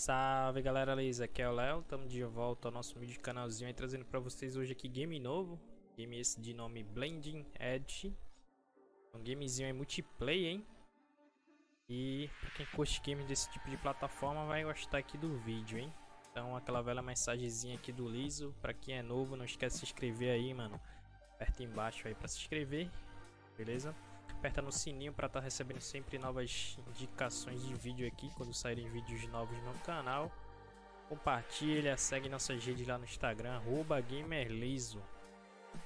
Salve galera, Lisa, aqui é o Léo, estamos de volta ao nosso vídeo canalzinho aí trazendo para vocês hoje aqui game novo, game esse de nome Blending Edge, um gamezinho aí multiplayer, hein? E para quem curte games desse tipo de plataforma vai gostar aqui do vídeo, hein? Então aquela velha mensagenzinha aqui do Liso, para quem é novo não esquece de se inscrever aí, mano, aperta embaixo aí para se inscrever, beleza? Aperta no sininho para estar tá recebendo sempre novas indicações de vídeo aqui quando saírem vídeos novos no canal. Compartilha, segue nossas redes lá no Instagram, gamerliso.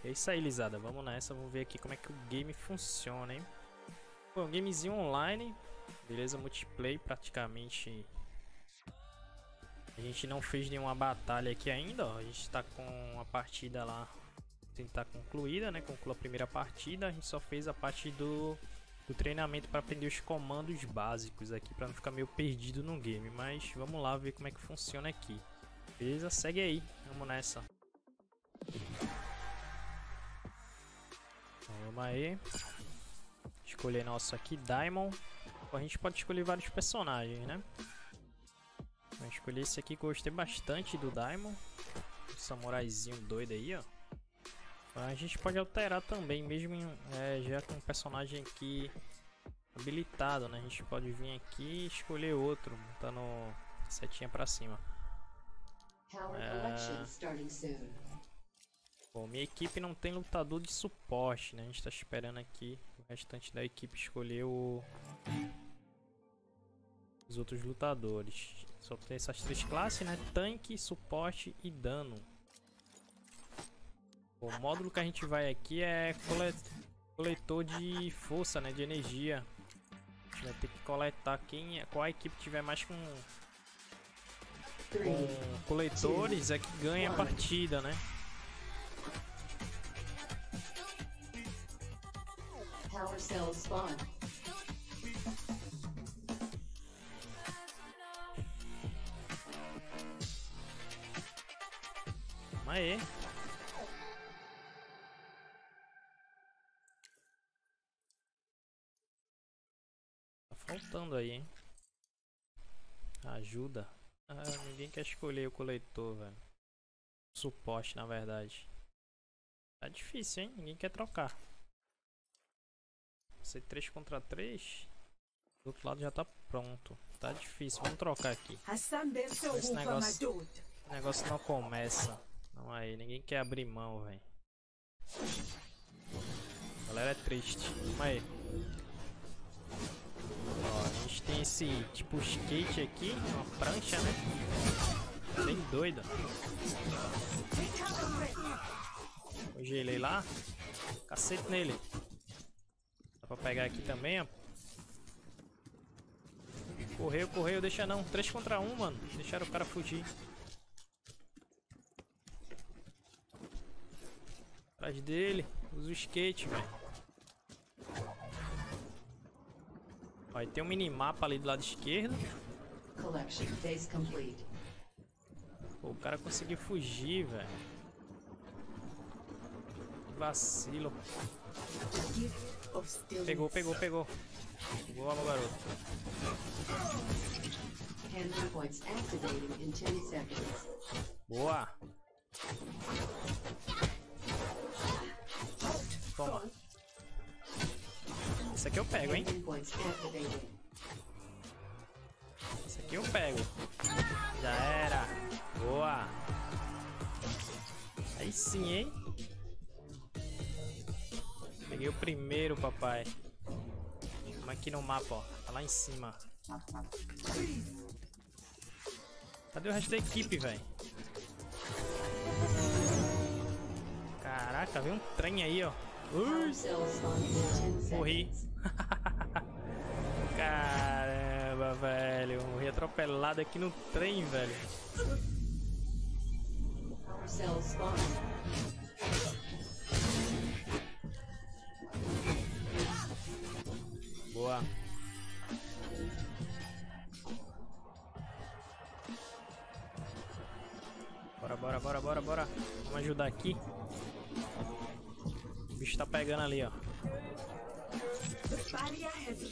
É isso aí, Lisada. Vamos nessa, vamos ver aqui como é que o game funciona, hein? Um gamezinho online, beleza? Multiplayer praticamente. A gente não fez nenhuma batalha aqui ainda, ó. A gente está com a partida lá tentar concluída, né? Conclua a primeira partida. A gente só fez a parte do, do treinamento para aprender os comandos básicos aqui, para não ficar meio perdido no game. Mas vamos lá ver como é que funciona aqui. Beleza? Segue aí. Vamos nessa. Vamos aí. Escolher nosso aqui, Diamond. A gente pode escolher vários personagens, né? Vou escolher esse aqui, gostei bastante do Diamond. O samuraizinho doido aí, ó. A gente pode alterar também, mesmo é, já com o personagem aqui habilitado, né? A gente pode vir aqui e escolher outro, botando setinha pra cima. É... Bom, minha equipe não tem lutador de suporte, né? A gente tá esperando aqui o restante da equipe escolher o... os outros lutadores. Só tem essas três classes, né? Tanque, suporte e dano. O módulo que a gente vai aqui é coletor de força, né? De energia. A gente vai ter que coletar quem, é, qual a equipe tiver mais com, com coletores é que ganha a partida, né? Power cell spawn. Aê! Aí, hein? Ajuda. Ah, ninguém quer escolher o coletor, velho. Suporte, na verdade. Tá difícil, hein? Ninguém quer trocar. Ser 3 contra 3. Do outro lado já tá pronto. Tá difícil. Vamos trocar aqui. Esse negócio, negócio não começa. Não aí. Ninguém quer abrir mão, velho. Galera é triste. Vamos aí tem esse tipo skate aqui, uma prancha, né? Bem doida. Congelei lá. Cacete nele. Dá pra pegar aqui também, ó. Correu, correu, deixa não. 3 contra 1, mano. Deixaram o cara fugir. Atrás dele. Usa o skate, velho. Vai ter um minimapa ali do lado esquerdo. Pô, o cara conseguiu fugir, velho. Vacilo. Pegou, pegou, pegou. Boa, meu garoto. Boa. Toma. Esse aqui eu pego, hein? Esse aqui eu pego. Já era. Boa. Aí sim, hein? Peguei o primeiro, papai. Vamos aqui no mapa, ó. Tá lá em cima. Cadê o resto da equipe, velho? Caraca, veio um trem aí, ó. Ui. Morri. Caramba, velho. Morri atropelado aqui no trem, velho. Boa. Bora, bora, bora, bora, bora. Vamos ajudar aqui. O bicho tá pegando ali, ó.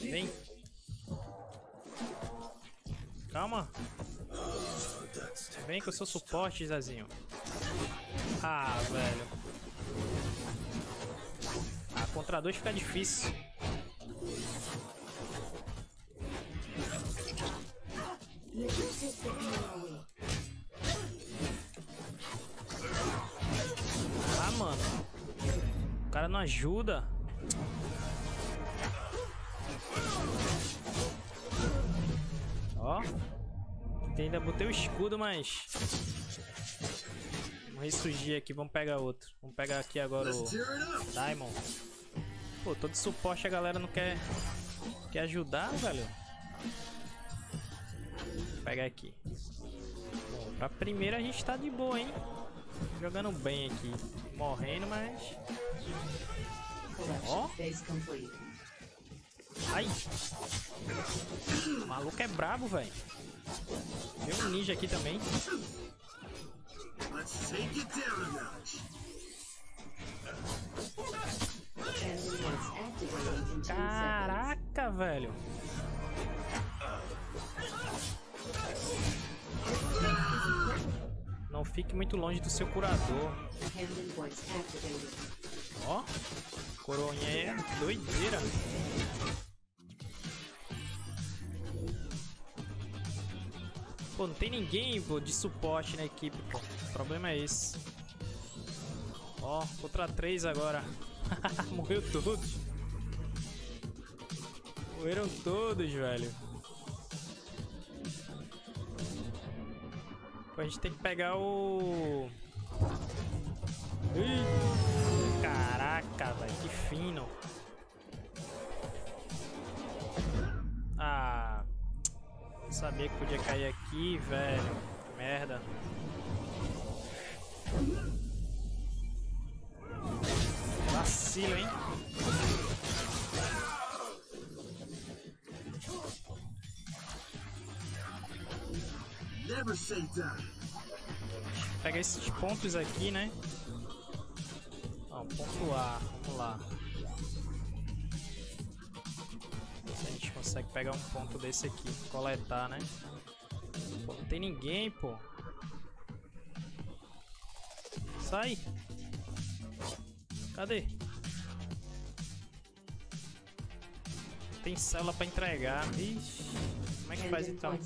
Vem. Calma. Vem que eu sou suporte, Zezinho. Ah, velho. Ah, contra dois fica difícil. Ah, mano. O cara não ajuda. Ó. Ainda botei o escudo, mas... Vamos ressurgir aqui, vamos pegar outro. Vamos pegar aqui agora o Diamond. Pô, todo suporte a galera não quer... Quer ajudar, velho. Vou pegar aqui. Bom, pra primeira a gente tá de boa, hein? Jogando bem aqui. Morrendo, mas... Ó. Ai! O maluco é brabo, velho. Tem um ninja aqui também. Caraca, velho. Não fique muito longe do seu curador. Ó, coroinha é doideira. Pô, não tem ninguém pô, de suporte na equipe, pô. O problema é esse. Ó, contra três agora. Morreu todos. Morreram todos, velho. Pô, a gente tem que pegar o... Ih, caraca, velho. Que fino. Sabia que podia cair aqui, velho. Merda. Vacilo, hein? Pega esses pontos aqui, né? Ó, ponto A. Vamos lá. Consegue pegar um ponto desse aqui. Coletar, né? Pô, não tem ninguém, pô. Sai. Cadê? Tem célula pra entregar. Ixi. Como é que faz então? Como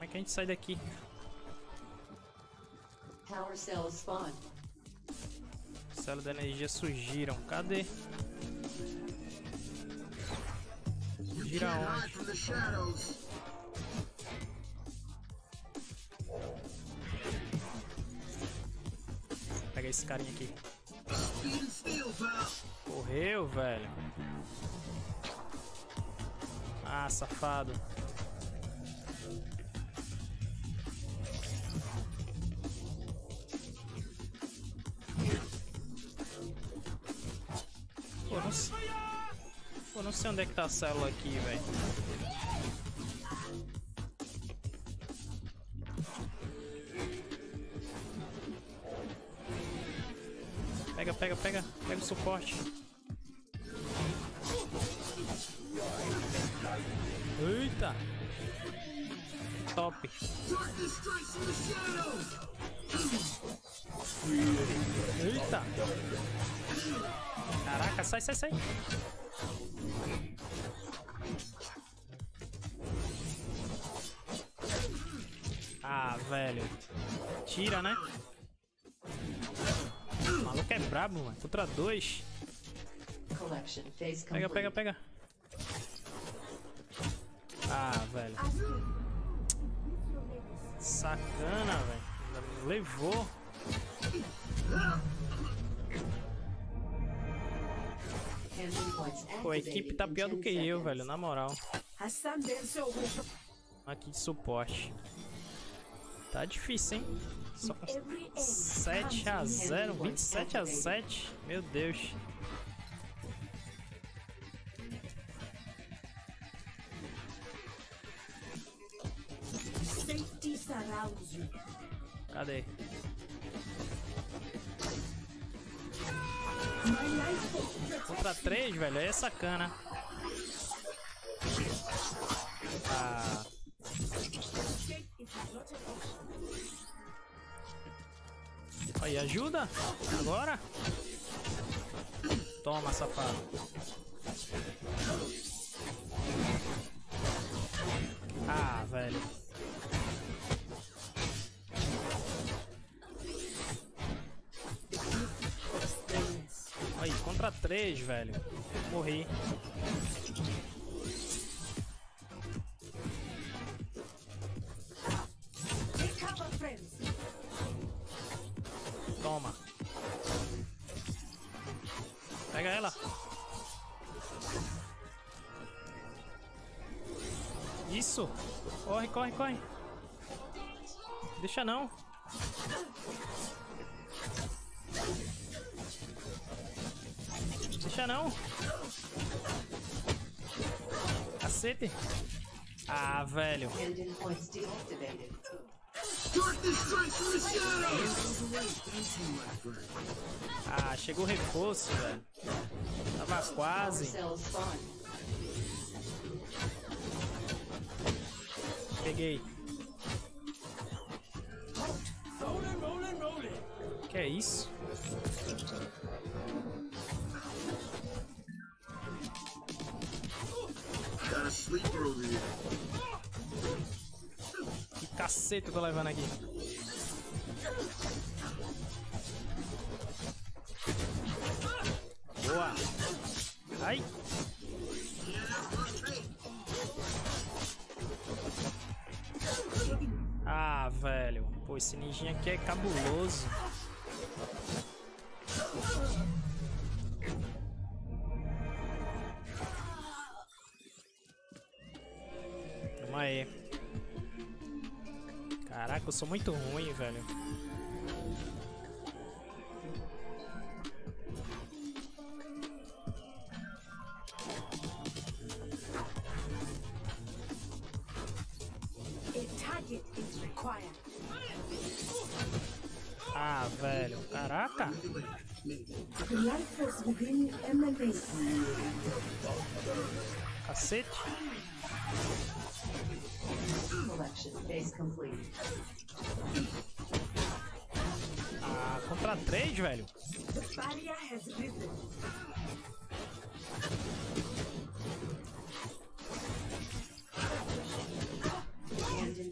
é que a gente sai daqui? Power cells spawn. Células da energia surgiram. Cadê? Gira onde? Pega esse carinha aqui. Correu, velho. Ah, safado. Sei onde é que tá a célula aqui, velho. Pega, pega, pega. Pega o suporte. Eita! Top. Eita! Caraca, sai, sai, sai. Velho. Tira, né? O maluco é brabo, mano. Contra dois. Pega, pega, pega. Ah, velho. Sacana, velho. Levou. Pô, a equipe tá pior do 10 que eu, velho. Na moral. Aqui de suporte. Tá difícil, hein? Só com 7 a 0, 27 a 7. Meu Deus. Cadê? Contra três, velho. Aí é sacana. Ah, aí, ajuda. Agora. Toma, safado. Ah, velho. Aí, contra três, velho. Morri. Pega ela. Isso. Corre, corre, corre. Deixa não. Deixa não. Cacete. Ah, velho. Ah, chegou reforço, velho. Tava quase. Peguei. Que é isso? Got a sleeper over here. Cacete eu tô levando aqui? Boa! Ai! Ah, velho. Pô, esse ninjinha aqui é cabuloso. Sou muito ruim, velho. Ah, velho. Caraca. Cacete. Collection phase complete. Ah, contra três, velho. Has risen.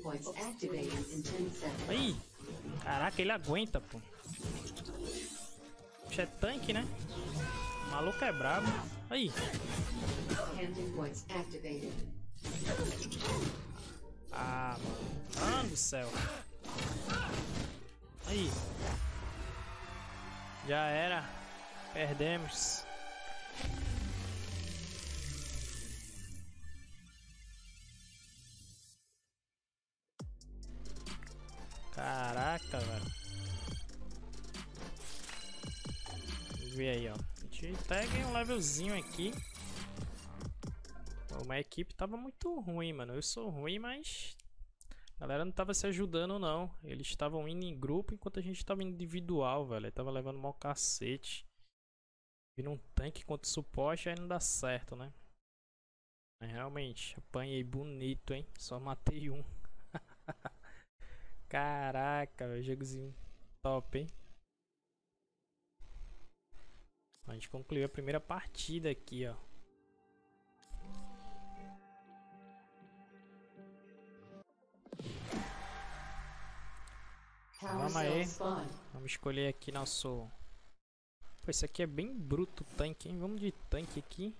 Points activated in 10 seconds. Aí. Caraca, ele aguenta, pô. Puxa, é tanque, né? O maluco é brabo. Aí. Ending points activated. Ah, mano. Mano do céu. Aí. Já era. Perdemos. Caraca, velho. Ver aí, ó. A gente pega um levelzinho aqui. Uma equipe tava muito ruim, mano. Eu sou ruim, mas a galera não tava se ajudando, não. Eles estavam indo em grupo enquanto a gente tava individual, velho. Eu tava levando mal cacete. Vindo um tanque contra suporte, aí não dá certo, né? Mas realmente, apanhei bonito, hein? Só matei um. Caraca, velho. Jogozinho top, hein? A gente concluiu a primeira partida aqui, ó. Vamos aí. cells spawn. Vamos escolher aqui nosso. Pô, esse aqui é bem bruto o tanque, hein? Vamos de tanque aqui.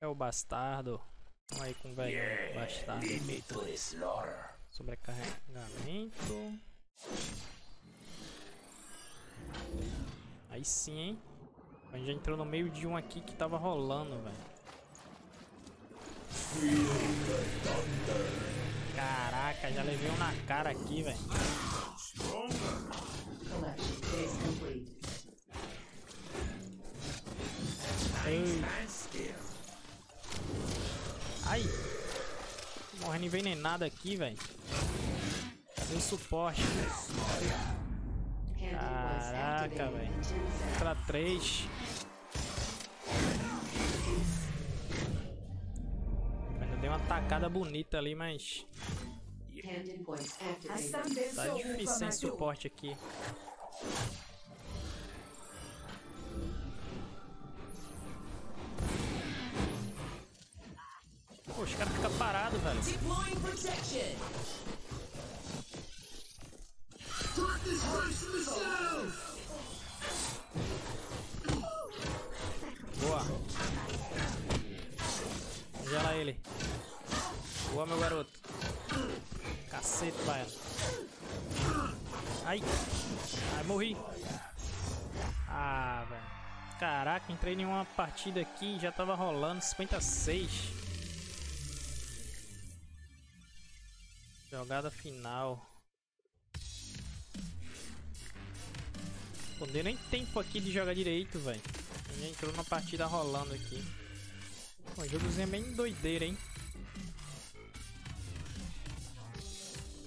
É o bastardo. Vamos aí com o velho bastardo. Sobrecarregamento. Aí sim, hein? A gente já entrou no meio de um aqui que tava rolando, velho. Caraca, já levei um na cara aqui, velho. Ai! Morrendo envenenado aqui, velho. Cadê o suporte? Caraca, velho. in 10 seconds. Contra 3. Ainda dei uma tacada bonita ali, mas tá difícil sem suporte aqui. Pô, os caras ficam parados, velho. Deploying Caraca, entrei em uma partida aqui e já tava rolando 56. Jogada final. Pô, deu nem tempo aqui de jogar direito, velho. Já entrou numa partida rolando aqui. O jogozinho é bem doideira, hein?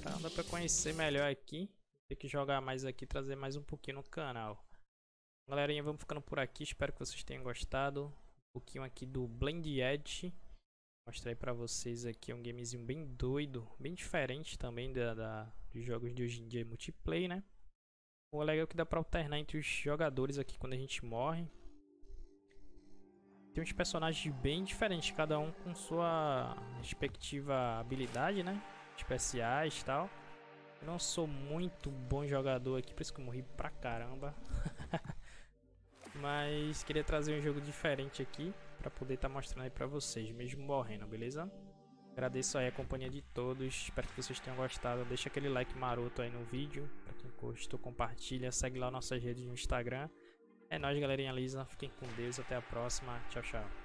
Tá, dá pra conhecer melhor aqui. Tem que jogar mais aqui, trazer mais um pouquinho no canal. Galerinha, vamos ficando por aqui. Espero que vocês tenham gostado. Um pouquinho aqui do Blend Edge. Mostrei pra vocês aqui um gamezinho bem doido. Bem diferente também da, da, dos jogos de hoje em dia multiplayer, né? O legal é que dá pra alternar entre os jogadores aqui quando a gente morre. Tem uns personagens bem diferentes, cada um com sua respectiva habilidade, né? Especiais e tal. Eu não sou muito bom jogador aqui, por isso que eu morri pra caramba. Mas queria trazer um jogo diferente aqui pra poder estar mostrando aí pra vocês, mesmo morrendo, beleza? Agradeço aí a companhia de todos, espero que vocês tenham gostado. Deixa aquele like maroto aí no vídeo, pra quem gostou, compartilha, segue lá nossas redes no Instagram. É nóis, galerinha lisa, fiquem com Deus, até a próxima, tchau, tchau.